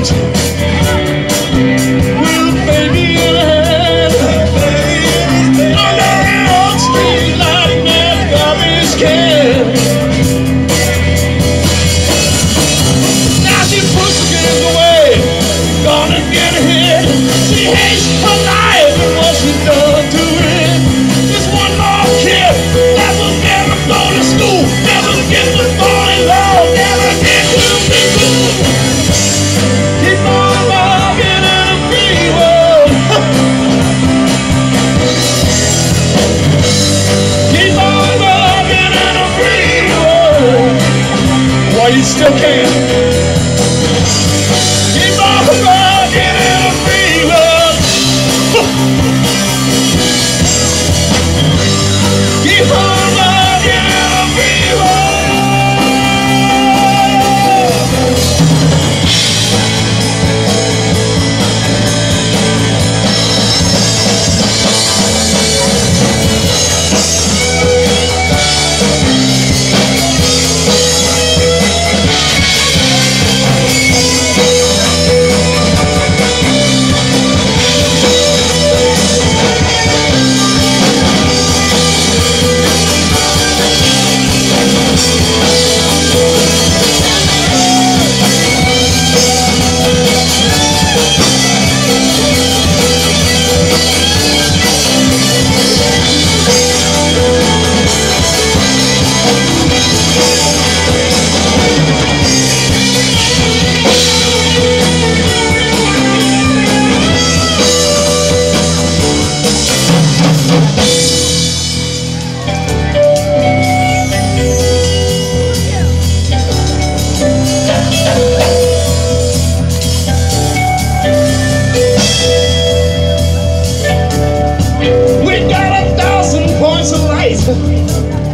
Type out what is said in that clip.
night can. Listen.